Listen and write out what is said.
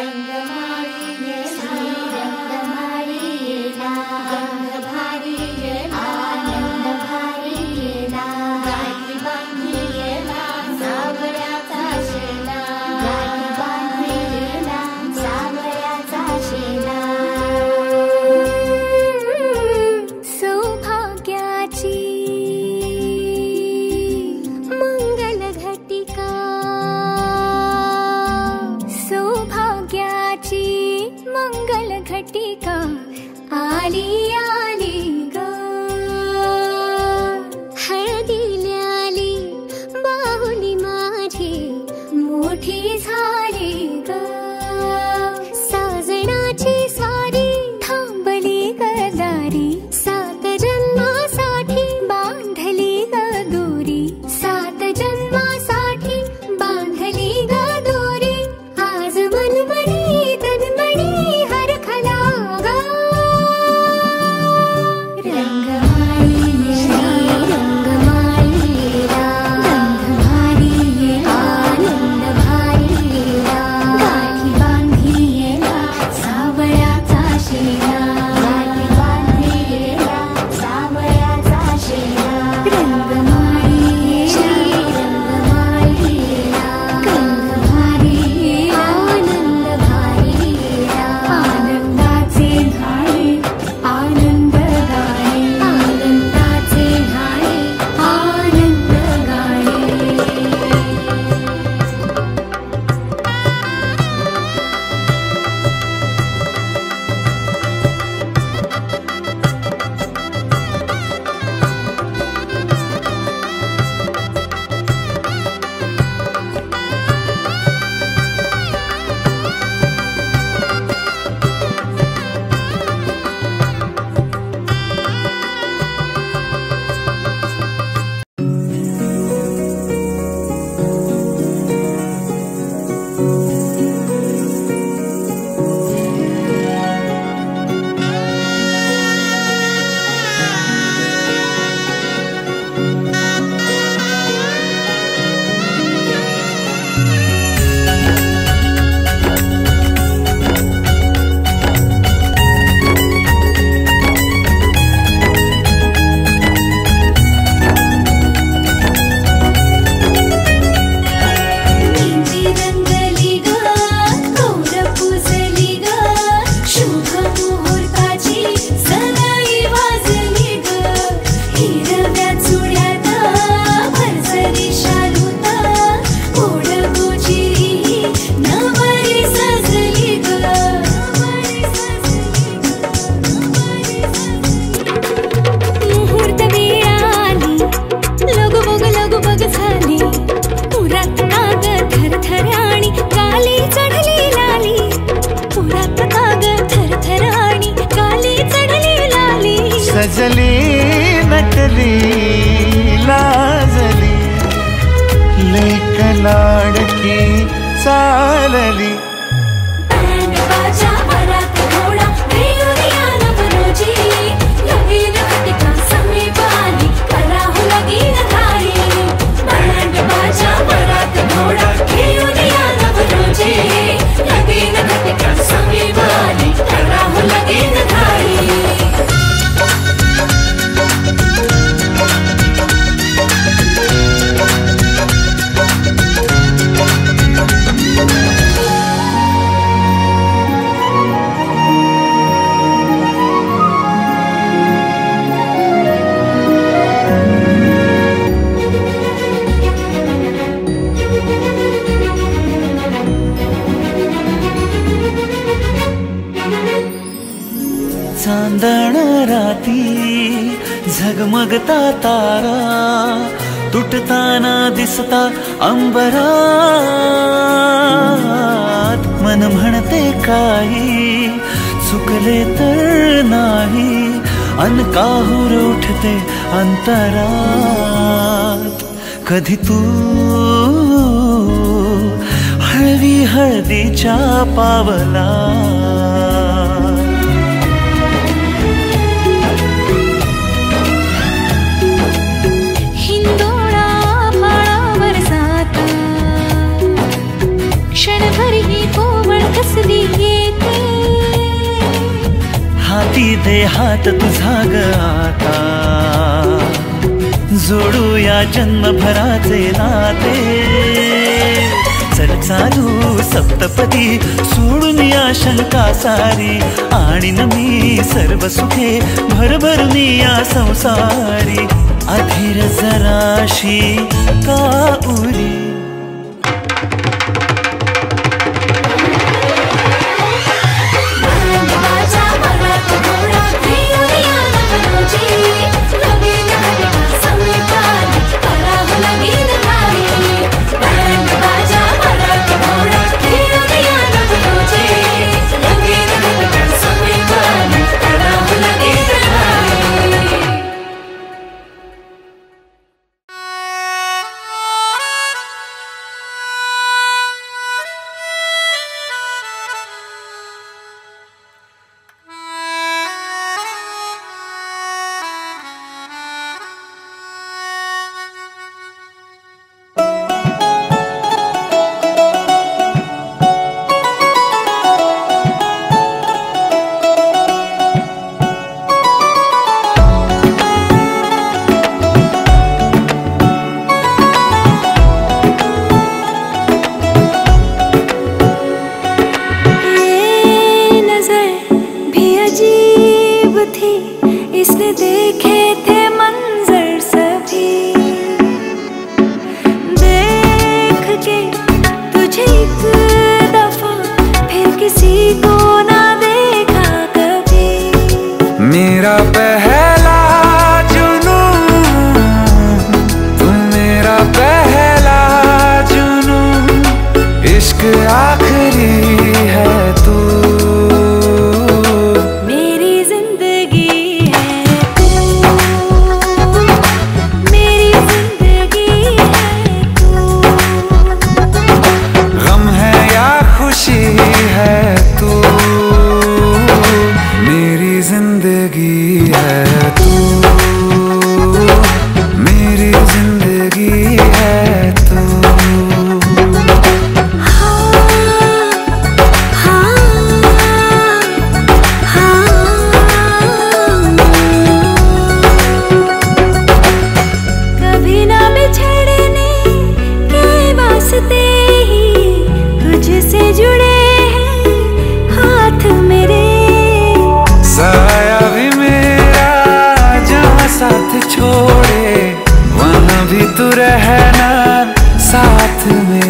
गङ्गमारी गङ्गभारी 在那里？तुटता तारा तुटताना दिसता अंबरात मन म्हणते काही चुकले तर नाही अन काहूर उठते अंतरात. कधी तू हळवी हळदीच्या पावला दे हात तुझा ग आता. जोडूया जन्मभराचे नाते. चल चालू सप्तपदी सोडून या शंका सारी. आणि मी सर्व सुखे भरभरून या संसारी. अधीर जराशी का उरी? थी, इसने देखे थे मंजर सभी। देख के तुझे एक दफ़ा फिर किसी को ना देखा कभी। मेरा पहला जुनू तुम मेरा पहला जुनू इश्क आखिरी to me